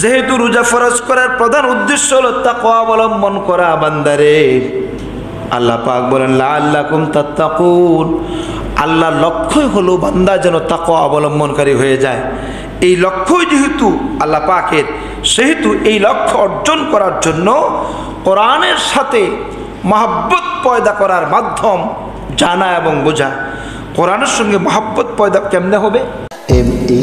যেহেতু রোজা ফরজ করার প্রধান উদ্দেশ্য হলো তাকওয়া অবলম্বন করা বান্দারে। আল্লাহ পাক বলেন লা আল্লাকুম তাত্তাকুন। আল্লাহর লক্ষ্যই হলো বান্দা যেন তাকওয়া অবলম্বনকারী হয়ে যায়। এই লক্ষ্যই যেহেতু আল্লাহ পাকের, সেহেতু এই লক্ষ্য অর্জন করার জন্য কোরআনের সাথে মহাব্বত পয়দা করার মাধ্যম জানা এবং বোঝা। কোরআনের সঙ্গে মহাব্বত পয়দা কেমনে হবে? M A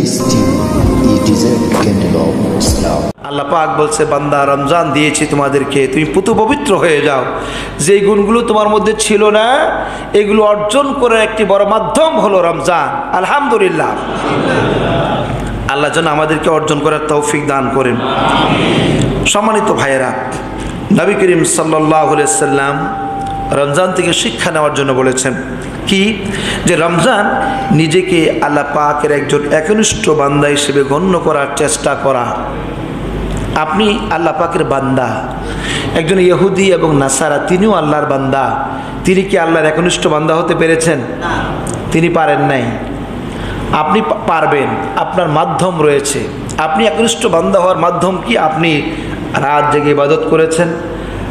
Of Islam. আল্লাহ পাক বলছে, বান্দা, রমজান দিয়েছি তোমাদেরকে, তুমি পুতু পবিত্র হয়ে যাও। যে গুণগুলো তোমার মধ্যে ছিল না, এগুলো অর্জন করার একটি বড় মাধ্যম হলো রমজান। আলহামদুলিল্লাহ। আল্লাহ যেন আমাদেরকে অর্জন করার তৌফিক দান করেন। সম্মানিত ভাইয়েরা, নবী করিম সাল্লাহ সাল্লাম রমজান থেকে শিক্ষা নেওয়ার জন্য বলেছেন কি? যে রমজান নিজেকে আল্লাহ পাকের একজন একনিষ্ঠ বান্দা হিসেবে গণ্য করার চেষ্টা করা। আপনি আল্লাহ পাকের বান্দা। একজন ইহুদি এবং নাসারা তিনিও আল্লাহর বান্দা। তিনি কি আল্লাহর একনিষ্ঠ বান্দা হতে পেরেছেন? তিনি পারেন নাই। আপনি পারবেন আপনার মাধ্যম রয়েছে। আপনি একনিষ্ঠ বান্দা হওয়ার মাধ্যম কি? আপনি রাত জেগে ইবাদত করেছেন?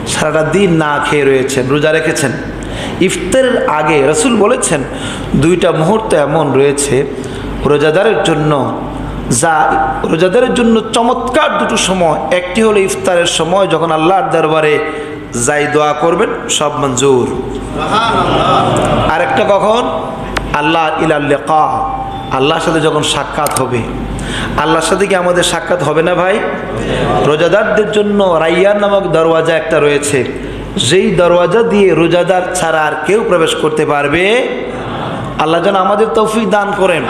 সারাটা দিন না খেয়ে রয়েছেন রোজা রেখেছেন। ইফতারের আগে রসুল বলেছেন দুইটা মুহূর্ত এমন রয়েছে রোজাদারের জন্য যা রোজাদারের জন্য চমৎকার দুটো সময়। একটি হলো ইফতারের সময় যখন আল্লাহর দরবারে যাই দোয়া করবেন সব মঞ্জুর। আরেকটা কখন? আল্লাহ ইলাল্লেকা আল্লাহর সাথে যখন সাক্ষাৎ হবে, আল্লাহর সাথে কি আমাদের সাক্ষাৎ হবে না ভাই? রোজাদারদের জন্য রাইয়ান নামক দরওয়াজা একটা রয়েছে। যেই দরওয়াজা দিয়ে রোজাদার ছাড়া আর কেউ প্রবেশ করতে পারবে আল্লাহ যেন আমাদের তৌফিক দান করেন।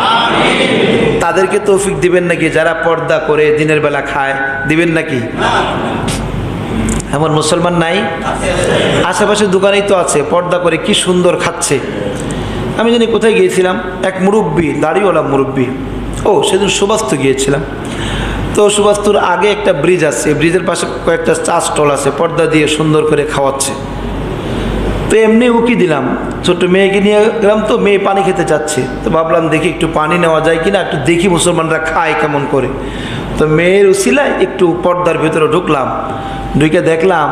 তাদেরকে তৌফিক দিবেন নাকি? যারা পর্দা করে দিনের বেলা খায়, দিবেন নাকি? এমন মুসলমান নাই? আশেপাশে দোকানেই তো আছে, পর্দা করে কি সুন্দর খাচ্ছে। আমি জানি কোথায় গিয়েছিলাম? এক মুরব্বী, দাড়িওয়ালা মুরব্বী। ও, সেদিন সুবাস্তু গিয়েছিলাম। তো সুবাস্তুর আগে একটা ব্রিজ আছে ব্রিজের পাশে কয়েকটা চা স্টল আছে, পর্দা দিয়ে সুন্দর করে খাওয়াচ্ছে। তো এমনি উকি দিলাম, ছোট্ট মেয়েকে নিয়ে গেলাম তো, মেয়ে পানি খেতে চাচ্ছে। তো ভাবলাম দেখি একটু পানি নেওয়া যায় কিনা, একটু দেখি মুসলমানরা খায় কেমন করে। তো মেয়ের উসিলায় একটু পর্দার ভেতরে ঢুকলাম, ঢুকে দেখলাম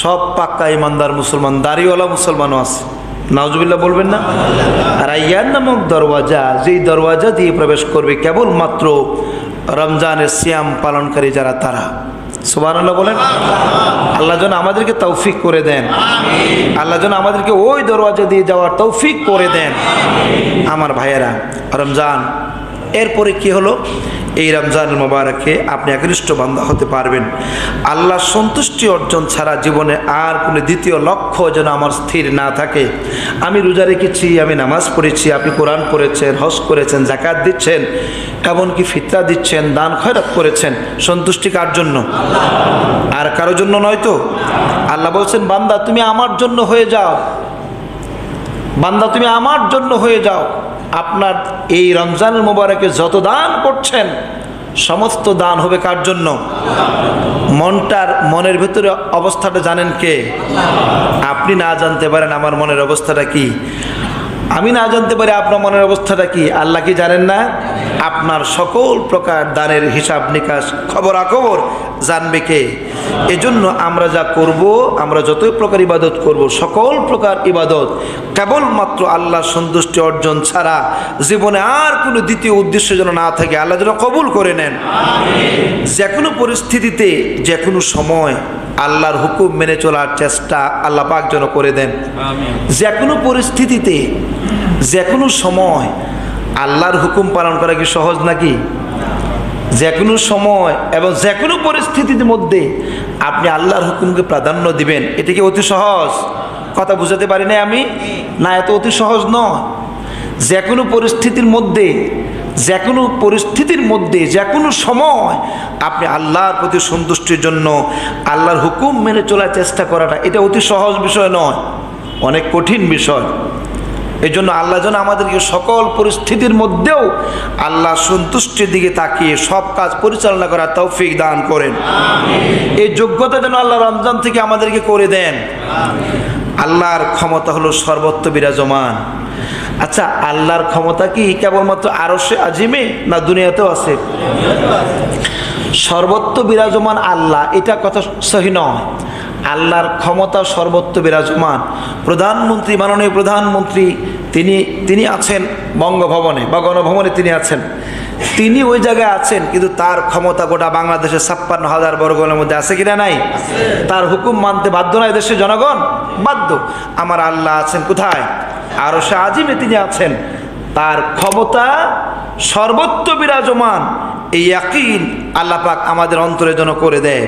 সব পাক্কা ইমানদার মুসলমান, দাড়িওয়ালা মুসলমানও আছে। নাওজুবিল্লাহ বলবেন না? আর আইয়ার নামক দরওয়াজা, যেই দরওয়াজা দিয়ে প্রবেশ করবে কেবলমাত্র রমজানের শ্যাম পালনকারী যারা তারা। সুবহানাল্লাহ বলেন, আল্লাহ যেন আমাদেরকে তৌফিক করে দেন। আল্লাহ যেন আমাদেরকে ওই দরওয়াজা দিয়ে যাওয়ার তৌফিক করে দেন। আমার ভাইয়েরা, রমজান এরপরে কি হলো? এই রমজান মোবারকে আপনি আকৃষ্ট বান্ধা হতে পারবেন। আল্লাহর সন্তুষ্টি অর্জন ছাড়া জীবনে আর কোনো দ্বিতীয় লক্ষ্য যেন আমার স্থির না থাকে। আমি রোজা রেখেছি, আমি নামাজ পড়েছি, আপনি কোরআন পড়েছেন, হজ করেছেন জাকাত দিচ্ছেন, এমনকি ফিতরা দিচ্ছেন, দান খয়রাত করেছেন। সন্তুষ্টি কার জন্য? আর কারোর জন্য নয় তো? আল্লাহ বলছেন, বান্দা, তুমি আমার জন্য হয়ে যাও। বান্দা, তুমি আমার জন্য হয়ে যাও। আপনার এই রমজান মোবারকে যত দান করছেন, সমস্ত দান হবে কার জন্য? মনটার, মনের ভিতরে অবস্থাটা জানেন কে? আপনি না জানতে পারেন আমার মনের অবস্থাটা কি। আমি না জানতে পারি আপনার মনের অবস্থাটা কি। আল্লাহ কি জানেন না? আপনার সকল প্রকার দানের হিসাব নিকাশ খবরাখবর জানবে কে? এজন্য আমরা যা করব আমরা যত প্রকার ইবাদত করব সকল প্রকার ইবাদত কেবলমাত্র আল্লাহ সন্তুষ্টি অর্জন ছাড়া জীবনে আর কোনো দ্বিতীয় উদ্দেশ্য যেন না থাকে আল্লাহ যেন কবুল করে নেন। যে কোনো পরিস্থিতিতে যে কোনো সময় আল্লাহর হুকুম মেনে চলার চেষ্টা আল্লাহ পাক যেন করে দেন। যে কোনো পরিস্থিতিতে যে কোনো সময় আল্লাহর হুকুম পালন করা কি সহজ নাকি? যে কোনো সময় এবং যে কোনো পরিস্থিতির মধ্যে আপনি আল্লাহর হুকুমকে প্রাধান্য দিবেন। এটা কি অতি সহজ? কথা বুঝাতে পারি না আমি? না এত অতি সহজ নয়। যে কোনো পরিস্থিতির মধ্যে যে কোনো পরিস্থিতির মধ্যে যে কোনো সময় আপনি আল্লাহর প্রতি সন্তুষ্টির জন্য আল্লাহর হুকুম মেনে চলার চেষ্টা করাটা এটা অতি সহজ বিষয় নয়। অনেক কঠিন বিষয়। এই জন্য আল্লাহ যেন আমাদেরকে সকল পরিস্থিতির মধ্যেও আল্লাহ সন্তুষ্টির দিকে তাকিয়ে সব কাজ পরিচালনা করার তৌফিক দান করেন। এই যোগ্যতা যেন আল্লাহ রমজান থেকে আমাদেরকে করে দেন। আল্লাহর ক্ষমতা হলো সর্বত্র বিরাজমান। আচ্ছা আল্লাহর ক্ষমতা কি কেবলমাত্র আরশে আজিমে না দুনিয়াতেও আছে? সর্বত্র বিরাজমান আল্লাহ এটা কথা সহি নয়। আল্লাহর ক্ষমতা সর্বত্র বিরাজমান। প্রধানমন্ত্রী মাননীয় প্রধানমন্ত্রী তিনি তিনি আছেন বঙ্গভবনে, বা গণভবনে তিনি আছেন। তিনি ওই জায়গায় আছেন, কিন্তু তার ক্ষমতা গোটা বাংলাদেশের ছাপ্পান্ন হাজার বর্গের মধ্যে আছে কিনা নাই? তার হুকুম মানতে বাধ্য নয় দেশের জনগণ? বাধ্য। আমার আল্লাহ আছেন কোথায়? আরও সে আজিমে তিনি আছেন। তার ক্ষমতা সর্বত্র বিরাজমান। এই একইন আল্লাহ পাক আমাদের অন্তরে যেন করে দেয়।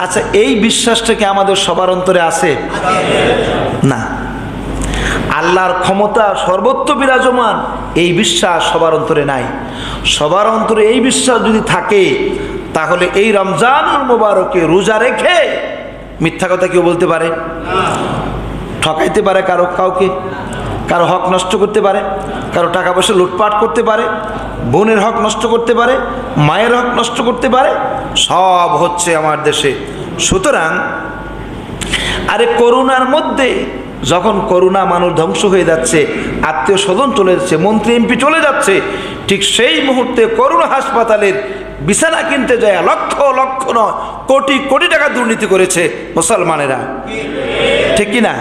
আচ্ছা এই বিশ্বাসটা কি আমাদের সবার অন্তরে আছে? না। আল্লাহর ক্ষমতা সর্বত্র বিরাজমান, এই বিশ্বাস সবার অন্তরে নাই। সবার অন্তরে এই বিশ্বাস যদি থাকে, তাহলে এই রমজানুল মোবারকে রোজা রেখে মিথ্যা কথা কেউ বলতে পারে, ঠকাইতে পারে কারও কাউকে, কারও হক নষ্ট করতে পারে, কারও টাকা পয়সা লুটপাট করতে পারে, বোনের হক নষ্ট করতে পারে, মায়ের হক নষ্ট করতে পারে, সব হচ্ছে আমার দেশে। সুতরাং আরে করোনার মধ্যে যখন করোনা মানুষ ধ্বংস হয়ে যাচ্ছে, আত্মীয় স্বজন চলে যাচ্ছে, মন্ত্রী এমপি চলে যাচ্ছে, ঠিক সেই মুহূর্তে করোনা হাসপাতালের বিছানা কিনতে যায়, লক্ষ লক্ষ নয়, কোটি কোটি টাকা দুর্নীতি করেছে মুসলমানেরা। ঠিক কি না?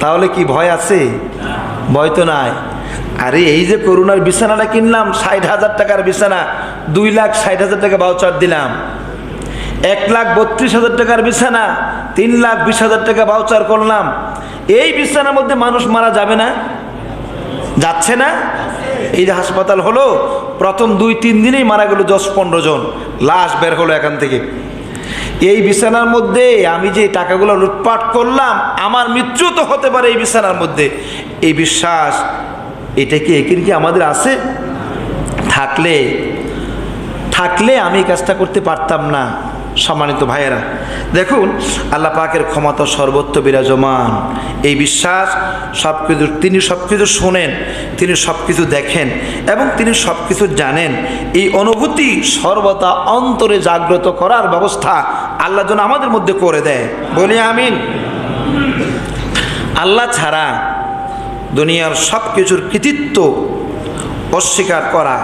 তাহলে কি ভয় আছে? ভয় তো নাই। আরে এই যে করোনার বিছানাটা কিনলাম, ষাট হাজার টাকার বিছানা, দুই লাখ ষাট হাজার টাকা বাউচার দিলাম। এক লাখ বত্রিশ হাজার টাকার বিছানা, তিন লাখ বিশ হাজার টাকা বাউচার করলাম। এই বিছানার মধ্যে মানুষ মারা যাবে না? যাচ্ছে না? এই যে হাসপাতাল হলো, প্রথম দুই, তিন দিনেই মারা গেল দশ, পনেরো জন। লাশ বের হলো এখান থেকে। এই বিছানার মধ্যে আমি যে টাকাগুলো লুটপাট করলাম, আমার মৃত্যু তো হতে পারে এই বিছানার মধ্যে। এই বিশ্বাস, এটা কি একিন কি আমাদের আছে? থাকলে থাকলে আমি কাজটা করতে পারতাম না। সম্মানিত ভাইয়েরা, দেখুন, আল্লাহ পাকের ক্ষমতা সর্বত্র বিরাজমান। এই বিশ্বাস সব কিছু তিনি সব কিছু শোনেন, তিনি সব কিছু দেখেন এবং তিনি সব কিছু জানেন। এই অনুভূতি সর্বদা অন্তরে জাগ্রত করার ব্যবস্থা আল্লাহ যেন আমাদের মধ্যে করে দেয়। বলি আমিন। আল্লাহ ছাড়া দুনিয়ার সব কিছুর কৃতিত্ব অস্বীকার করা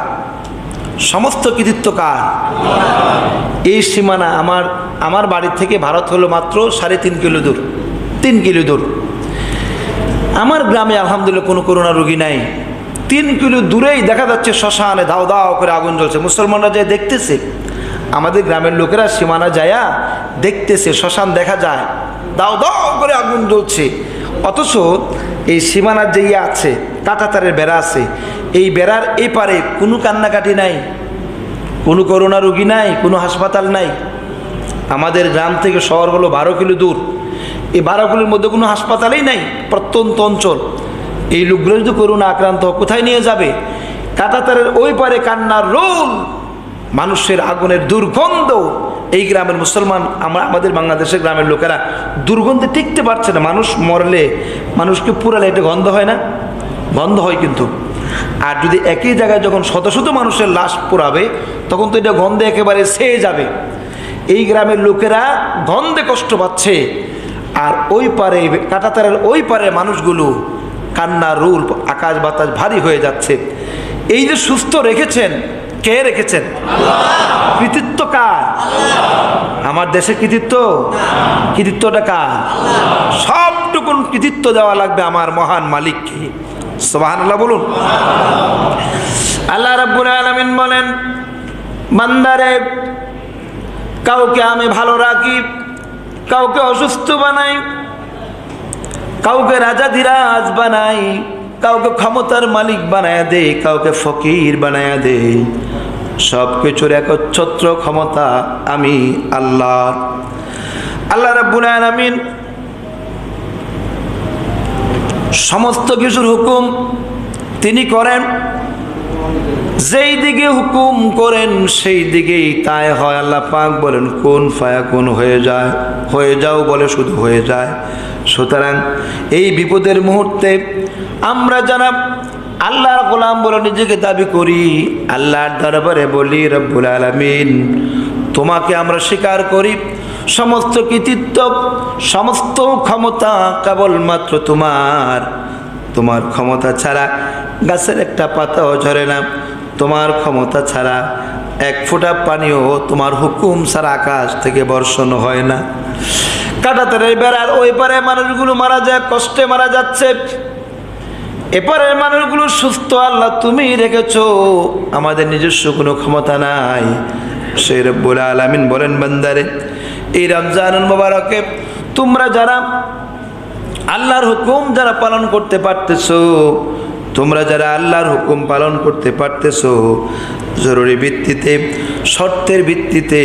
সমস্ত কৃতিত্ব কার? এই সীমানা আমার আমার বাড়ি থেকে ভারত হলো মাত্র সাড়ে তিন কিলো দূর, তিন কিলো দূর। আমার গ্রামে আলহামদুলিল্লাহ কোনো করোনা রোগী নাই। তিন কিলো দূরেই দেখা যাচ্ছে শ্মশানে দাও দাও করে আগুন জ্বলছে। মুসলমানরা যায় দেখতেছে, আমাদের গ্রামের লোকেরা সীমানা যায়া দেখতেছে, শ্মশান দেখা যায় দাও দাও করে আগুন জ্বলছে। অথচ এই সীমানার যে ইয়ে আছে, কাঁটাতারের বেড়া আছে এই বেড়ার এই পারে কোনো কান্নাকাটি নাই, কোনো করোনা রোগী নাই, কোনো হাসপাতাল নাই। আমাদের গ্রাম থেকে শহর হলো বারো কিলো দূর। এই বারো কিলোর মধ্যে কোনো হাসপাতালই নাই প্রত্যন্ত অঞ্চল। এই লোকগুলো যদি করোনা আক্রান্ত কোথায় নিয়ে যাবে? কাটাতারের ওই পারে কান্নার রোল। মানুষের আগুনের দুর্গন্ধ। এই গ্রামের মুসলমান, আমরা আমাদের বাংলাদেশের গ্রামের লোকেরা দুর্গন্ধে টিকতে পারছে না। মানুষ মরলে মানুষকে পুরালে এটা গন্ধ হয় না? গন্ধ হয় কিন্তু। আর যদি একই জায়গায় যখন শত শত মানুষের লাশ পোড়াবে তখন তো এটা গন্ধে একেবারে সেয়ে যাবে। এই গ্রামের লোকেরা গন্ধে কষ্ট পাচ্ছে। আর ওই পারে কাটাতারের ওই পারে মানুষগুলো কান্না রুল আকাশ বাতাস ভারী হয়ে যাচ্ছে। এই যে সুস্থ রেখেছেন কে রেখেছেন? কৃতিত্ব কার? আমার দেশে কৃতিত্ব? কৃতিত্বটা কার? সবটুকুন কৃতিত্ব দেওয়া লাগবে আমার মহান মালিককে। সোহান আল্লাহ বলুন। আল্লাহ রাব্বুল আলামিন বলেন, বান্দারে, কাউকে আমি ভালো রাখি, কাউকে অসুস্থ বানাই, কাউকে রাজা ধীরাজ বানাই, কাউকে ক্ষমতার মালিক বানায় দে কাউকে ফকির বানায় দে সব কিছুর একচ্ছত্র ক্ষমতা আমি আল্লাহ আল্লাহ রাব্বুল আলামিন সমস্ত কিছুর হুকুম তিনি করেন। যেই দিকে হুকুম করেন, সেই দিকেই তাই হয়। আল্লাহ পাক বলেন, কোন ফায়া কোন হয়ে যায়, হয়ে যাও বলে শুধু হয়ে যায়। সুতরাং এই বিপদের মুহূর্তে আমরা যারা আল্লাহর গোলাম বলে নিজেকে দাবি করি, আল্লাহর দরবারে বলি, রব্বুল আলমিন, তোমাকে আমরা স্বীকার করি। সমস্ত কৃতিত্ব, সমস্ত ক্ষমতা কেবলমাত্র তোমার। তোমার ক্ষমতা ছাড়া গাছের একটা পাতাও ঝরে না। তোমার ক্ষমতা ছাড়া এক ফোঁটা পানিও তোমার হুকুম ছাড়া আকাশ থেকে বর্ষণ হয় না। কাটাতারের বেড়ার ওই পারে মানুষগুলো মারা যায়, কষ্টে মারা যাচ্ছে। এপারের মানুষগুলো সুস্থ, আল্লাহ তুমি রেখেছ। আমাদের নিজস্ব কোনো ক্ষমতা নাই। সে রব্বুল আলামিন বলেন, বান্দারে এই রমজানুল মোবারকে তোমরা যারা আল্লাহর হুকুম যারা পালন করতে পারতেছো, তোমরা যারা আল্লাহর হুকুম পালন করতে পারতেছো, জরুরি ভিত্তিতে, শর্তের ভিত্তিতে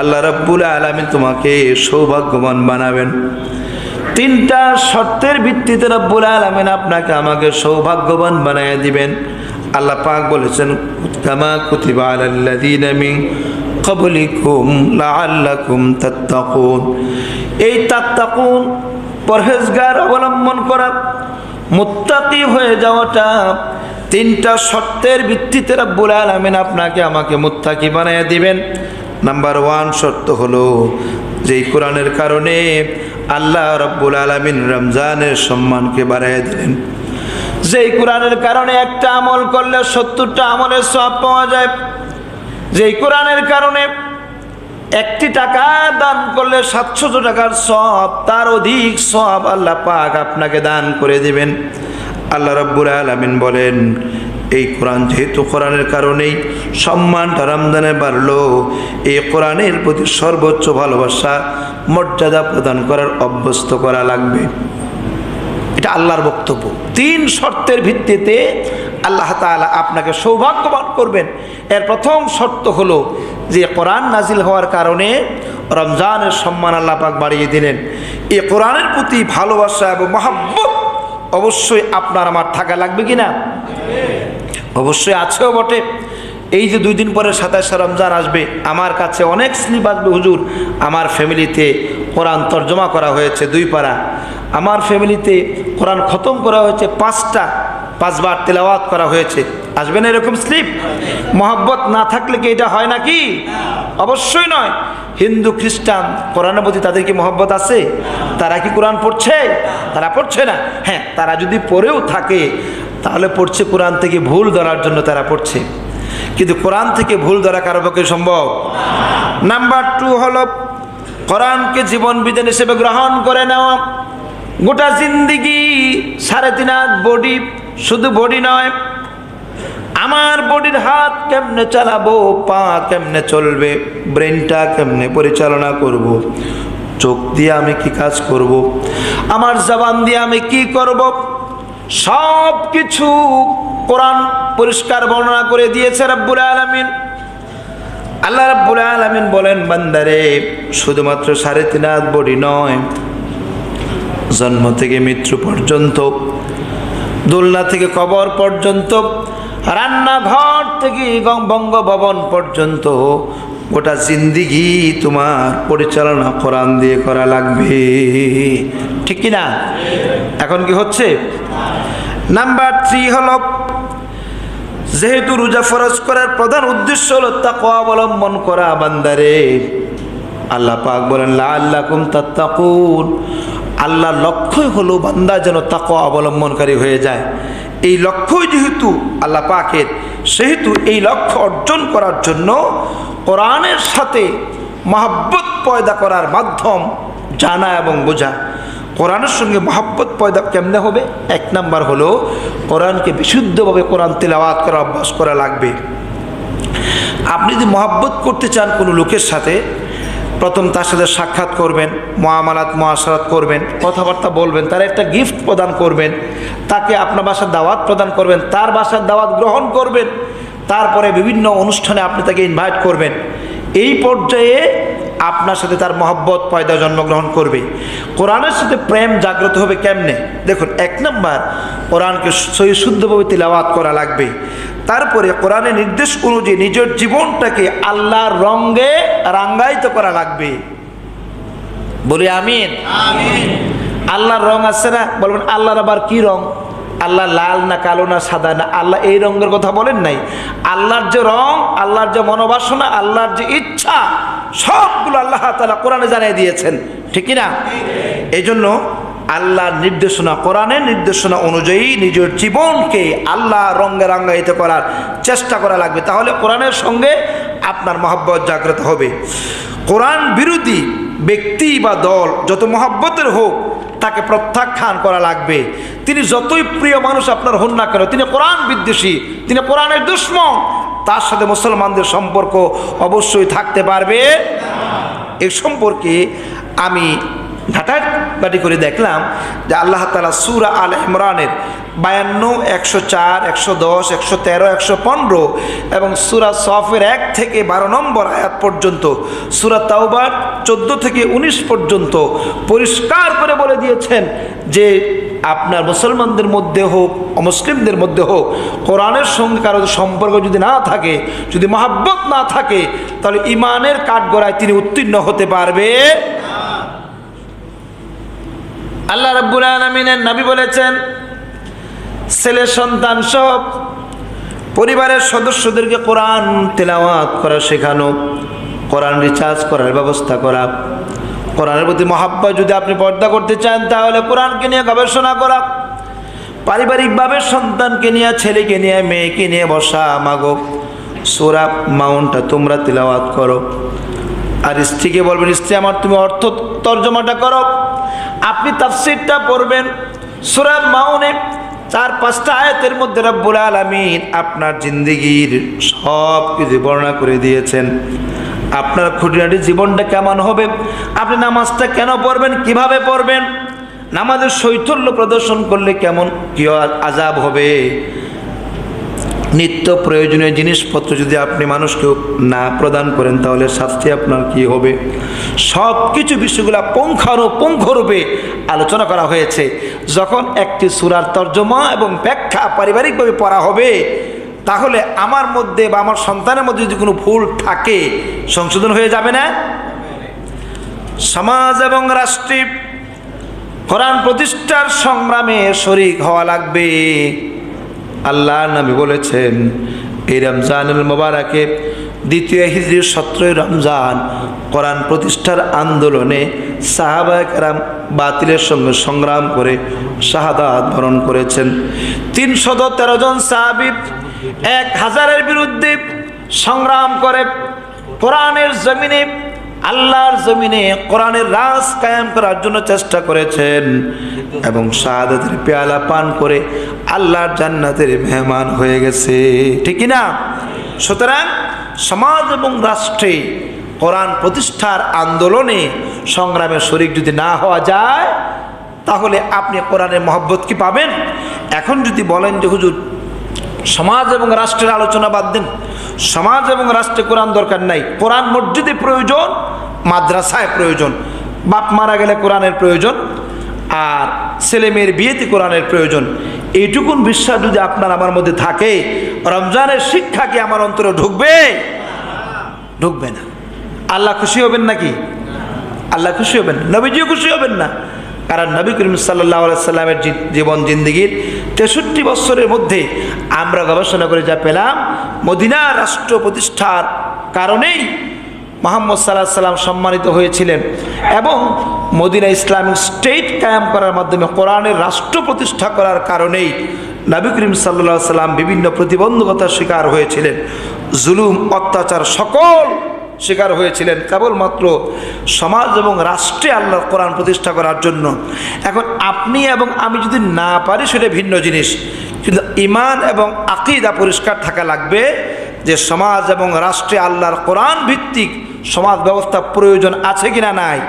আল্লাহ রাব্বুল আলামিন তোমাকে সৌভাগ্যবান বানাবেন। তিনটা শর্তের ভিত্তিতে রব্বুল আলামিন আপনাকে আমাকে সৌভাগ্যবান বানিয়ে দিবেন। আল্লাহ পাক বলেছেন ক্বাবলিকুম লাআল্লাকুম তাত্তাকুন। এই তাত্তাকুন পরহেজগার অবলম্বন করা, মুত্তাকি হয়ে যাওয়াটা তিনটা শর্তের ভিত্তিতে রব্বুল আলামিন আপনাকে আমাকে মুত্তাকি বানিয়ে দিবেন। নাম্বার ওয়ান শর্ত হলো যে কোরআনের কারণে আল্লাহ রব্বুল আলমিন রমজানের সম্মানকে বাড়াইয়া দিলেন। যেই কোরআনের কারণে একটা আমল করলে সত্তরটা আমলের সব পাওয়া যায় যেই কোরআনের কারণে একটি টাকা দান করলে সাতশত টাকার সব, তার অধিক সব আল্লাহ পাক আপনাকে দান করে দিবেন। আল্লাহ রব্বুল আলমিন বলেন, এই কোরআন যেহেতু কোরআনের কারণেই সম্মানটা রমজানে বাড়লো, এই কোরআনের প্রতি সর্বোচ্চ ভালোবাসা, মর্যাদা প্রদান করার অভ্যস্ত করা লাগবে। এটা আল্লাহর বক্তব্য। তিন শর্তের ভিত্তিতে আল্লাহ তাআলা আপনাকে সৌভাগ্যবান করবেন। এর প্রথম শর্ত হলো যে কোরআন নাজিল হওয়ার কারণে রমজানের সম্মান আল্লাহ পাক বাড়িয়ে দিলেন। এই কোরআনের প্রতি ভালোবাসা এবং মহাব্বত অবশ্যই আপনার আমার থাকা লাগবে কি না অবশ্যই আছেও বটে। এই যে দুই দিন পরে সাতাশে রমজান আসবে, আমার কাছে অনেক স্লিপ আসবে, হুজুর। আমার ফ্যামিলিতে কোরআন তর্জমা করা হয়েছে দুই পারা আমার ফ্যামিলিতে কোরআন খতম করা হয়েছে পাঁচটা। পাঁচবার তেলাওয়াত করা হয়েছে। আসবে না এরকম স্লিপ? মহব্বত না থাকলে কি এটা হয় নাকি? অবশ্যই নয়। হিন্দু, খ্রিস্টান, কোরআনের প্রতি তাদের কি মহব্বত আছে? তারা কি কোরআন পড়ছে? তারা পড়ছে না। হ্যাঁ তারা যদি পড়েও থাকে, তাহলে পড়ছে কোরআন থেকে ভুল ধরার জন্য তারা পড়ছে। কিন্তু কোরআন থেকে ভুল ধরা কারও পক্ষে সম্ভব? নাম্বার টু হল, কোরআনকে জীবন বিধান হিসেবে গ্রহণ করে নেওয়া। গোটা জিন্দিগি সাড়ে তিন বডি শুধু বডি নয়, আমার বডির হাত কেমনে চালাবো, পা কেমনে চলবে, ব্রেনটা কেমনে পরিচালনা করব। চোখ দিয়ে আমি কি কাজ করব। আমার জবান দিয়ে আমি কি করব। সব কিছু কোরআন পরিষ্কার বর্ণনা করে দিয়েছে রব্বুল আলমিন আল্লাহ রব্বুল আলমিন বলেন, বান্দারে, শুধুমাত্র সাড়ে তিন হাত বডি নয়, জন্ম থেকে মৃত্যু পর্যন্ত দোলনা থেকে কবর পর্যন্ত, রান্নাঘর থেকে বঙ্গভবন পর্যন্ত গোটা জিন্দিগি তোমার পরিচালনা কোরআন দিয়ে করা লাগবে। ঠিক না এখন কি হচ্ছে? নাম্বার থ্রি হলো, যেহেতু রোজা ফরজ করার প্রধান উদ্দেশ্য হলো তাকওয়া অবলম্বন করা বান্দারে। আল্লাহ পাক বলেন লা আল্লাকুম তাত্তাকুন। আল্লাহর লক্ষ্যই হলো বান্দা যেন তাকওয়া অবলম্বনকারী হয়ে যায়। এই লক্ষ্যই যেহেতু আল্লাহ পাকের, সেহেতু এই লক্ষ্য অর্জন করার জন্য কোরআনের সাথে মহাব্বত পয়দা করার মাধ্যম জানা এবং বোঝা। কোরআনের সঙ্গে মহাব্বত পয়দা কেমনে হবে? এক নাম্বার হলো কোরআনকে বিশুদ্ধভাবে কোরআন তেলাওয়াত করা, অভ্যাস করা লাগবে। আপনি যদি মহাব্বত করতে চান কোনো লোকের সাথে প্রথম তার সাথে সাক্ষাৎ করবেন, মহামালাত মহাসারাত করবেন, কথাবার্তা বলবেন, তার একটা গিফট প্রদান করবেন, তাকে আপনার বাসার দাওয়াত প্রদান করবেন, তার বাসার দাওয়াত গ্রহণ করবেন, তারপরে বিভিন্ন অনুষ্ঠানে আপনি তাকে ইনভাইট করবেন। এই পর্যায়ে আপনার সাথে তার মহব্বত পয়দা জন্মগ্রহণ করবে। কোরআনের সাথে প্রেম জাগ্রত হবে কেমনে? দেখুন এক নম্বর কোরআনকে সহি শুদ্ধভাবে তিলাওয়াত করা লাগবে। তারপরে কোরআনের নির্দেশ অনুযায়ী নিজের জীবনটাকে আল্লাহর রঙ্গে রাঙ্গায়িত করা লাগবে। বলি আমিন। আল্লাহর রং আছে না? বলবেন আল্লাহর আবার কি রং? আল্লাহ লাল না কালো না সাদা না, আল্লাহ এই রঙের কথা বলেন নাই। আল্লাহর যে রং, আল্লাহর যে মনোবাসনা, আল্লাহর যে ইচ্ছা, সবগুলো আল্লাহ তালা কোরআনে জানিয়ে দিয়েছেন। ঠিক না এই জন্য আল্লাহর নির্দেশনা, কোরআনের নির্দেশনা অনুযায়ী নিজের জীবনকে আল্লাহ রঙে রাঙ্গায়িত করার চেষ্টা করা লাগবে। তাহলে কোরআনের সঙ্গে আপনার মহাব্বত জাগ্রত হবে। কোরআন বিরোধী ব্যক্তি বা দল, যত মহাব্বতের হোক তাকে প্রত্যাখ্যান করা লাগবে। তিনি যতই প্রিয় মানুষ আপনার হন না কেন, তিনি কোরআন বিদ্বেষী, তিনি কোরআনের দুশ্মন, তার সাথে মুসলমানদের সম্পর্ক অবশ্যই থাকতে পারবে। এ সম্পর্কে আমি ঘাটাঘাটি করে দেখলাম যে আল্লাহ তালা সুরা আল ইমরানের বায়ান্ন, একশো চার, একশো দশ, একশো তেরো, একশো পনেরো এবং সুরা সফের এক থেকে বারো নম্বর আয়াত পর্যন্ত, সুরা তাওবার চোদ্দ থেকে উনিশ পর্যন্ত পরিষ্কার করে বলে দিয়েছেন যে আপনার মুসলমানদের মধ্যে হোক, অমুসলিমদের মধ্যে হোক, কোরআনের সঙ্গে কারও সম্পর্ক যদি না থাকে, যদি মহাব্বত না থাকে, তাহলে ইমানের কাঠগড়ায় তিনি উত্তীর্ণ হতে পারবে আল্লাহ রাব্বুল আলমিনের নবী বলেছেন ছেলে, সন্তান সব পরিবারের সদস্যদেরকে কোরআন তেলাওয়াত করা শেখানো, কোরআন রিচার্জ করার ব্যবস্থা করা। কোরআনের প্রতি মহাব্বা যদি আপনি পর্দা করতে চান, তাহলে কোরআনকে নিয়ে গবেষণা করা। পারিবারিকভাবে সন্তানকে নিয়ে, ছেলেকে নিয়ে, মেয়েকে নিয়ে বসা, মাগো, সোরা মাউন্টটা তোমরা তিলাওয়াত করো। আর স্ত্রীকে বলবেন, স্ত্রী, আমার তুমি অর্থ তর্জমাটা করো। আপনি তাফসিরটা পড়বেন, সুরা মাউনে চার পাঁচটা আয়াতের মধ্যে রব্বুল আলমিন আপনার জিন্দিগির সব কিছু বর্ণনা করে দিয়েছেন। আপনার খুঁটিনাটি জীবনটা কেমন হবে? আপনি নামাজটা কেন পড়বেন? কীভাবে পড়বেন? নামাজের শৈথল্য প্রদর্শন করলে কেমন কি আজাব হবে? নিত্য প্রয়োজনীয় জিনিসপত্র যদি আপনি মানুষকে না প্রদান করেন, তাহলে শাস্তি আপনার কি হবে? সব কিছু বিষয়গুলো পুঙ্খানুপুঙ্খরূপে আলোচনা করা হয়েছে। যখন একটি সুরার তর্জমা এবং ব্যাখ্যা পারিবারিকভাবে পড়া হবে, তাহলে আমার মধ্যে বা আমার সন্তানের মধ্যে যদি কোনো ভুল থাকে, সংশোধন হয়ে যাবে না? সমাজ এবং রাষ্ট্রে কোরআন প্রতিষ্ঠার সংগ্রামে শরিক হওয়া লাগবে। আল্লাহ নবী বলেছেন, এই রমজানুল মোবারকে দ্বিতীয় হিজড়ির সতেরোই রমজান কোরআন প্রতিষ্ঠার আন্দোলনে সাহাবাহাম বাতিলের সঙ্গে সংগ্রাম করে শাহাদাত বরণ করেছেন। তিনশত তেরো জন সাহাবিব এক হাজারের বিরুদ্ধে সংগ্রাম করে কোরআনের জমিনে আল্লাহর জমিনে কোরআনের রাজ কায়েম করার জন্য চেষ্টা করেছেন এবং শাহাদাতের পেয়ালা পান করে আল্লাহর জান্নাতের মেহমান হয়ে গেছে। ঠিক না? সুতরাং সমাজ এবং রাষ্ট্রে কোরআন প্রতিষ্ঠার আন্দোলনে সংগ্রামের শরিক যদি না হওয়া যায়, তাহলে আপনি কোরআনের মহব্বত কি পাবেন? এখন যদি বলেন যে, হুজুর, সমাজ এবং রাষ্ট্রের আলোচনা বাদ দেন। সমাজ এবং রাষ্ট্রে কোরআন দরকার নাই। কোরআন মসজিদে প্রয়োজন, মাদ্রাসায় প্রয়োজন। বাপ মারা গেলে কোরআনের প্রয়োজন, আর ছেলে মেয়ের বিয়েতে কোরআনের প্রয়োজন। এইটুকুন বিশ্বাস যদি আপনার আমার মধ্যে থাকে, রমজানের শিক্ষা কি আমার অন্তরে ঢুকবে? ঢুকবে না। আল্লাহ খুশি হবেন নাকি? আল্লাহ খুশি হবেন। নবীজিও খুশি হবেন না। কারণ নবী করিম সাল্লাহ সাল্লামের জীবন জিন্দিগির তেষট্টি বছরের মধ্যে আমরা গবেষণা করে যা পেলাম, মদিনা রাষ্ট্র প্রতিষ্ঠার কারণেই মোহাম্মদ সাল্লাহ সাল্লাম সম্মানিত হয়েছিলেন এবং মদিনা ইসলামিক স্টেট কায়াম করার মাধ্যমে কোরআনের রাষ্ট্র প্রতিষ্ঠা করার কারণেই নবী করিম সাল্লা সাল্লাম বিভিন্ন প্রতিবন্ধকতার শিকার হয়েছিলেন। জুলুম, অত্যাচার সকল শিকার হয়েছিলেন কেবলমাত্র সমাজ এবং রাষ্ট্রে আল্লাহ কোরআন প্রতিষ্ঠা করার জন্য। এখন আপনি এবং আমি যদি না পারি, সেটা ভিন্ন জিনিস। কিন্তু ইমান এবং আকিদা পরিষ্কার থাকা লাগবে যে সমাজ এবং রাষ্ট্রে আল্লাহর কোরআন ভিত্তিক সমাজ ব্যবস্থা প্রয়োজন আছে কিনা নাই।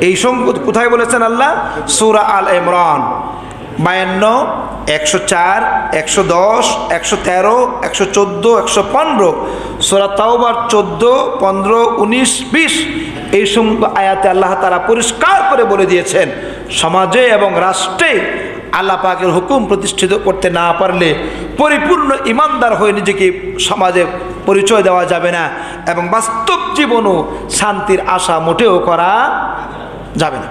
এই সংকট কোথায় বলেছেন আল্লাহ? সুরা আল ইমরান। বায়ান্ন একশো চার, একশো দশ, একশো তেরো, একশো চোদ্দ, একশো পনেরো, সোরা তাওবার চোদ্দ, পনেরো, উনিশ, বিশ। এই সমস্ত আয়াতে আল্লাহ তারা পরিষ্কার করে বলে দিয়েছেন, সমাজে এবং রাষ্ট্রে আল্লাহ পাকের হুকুম প্রতিষ্ঠিত করতে না পারলে পরিপূর্ণ ইমানদার হয়ে নিজেকে সমাজে পরিচয় দেওয়া যাবে না এবং বাস্তব জীবনও শান্তির আশা মোটেও করা যাবে না।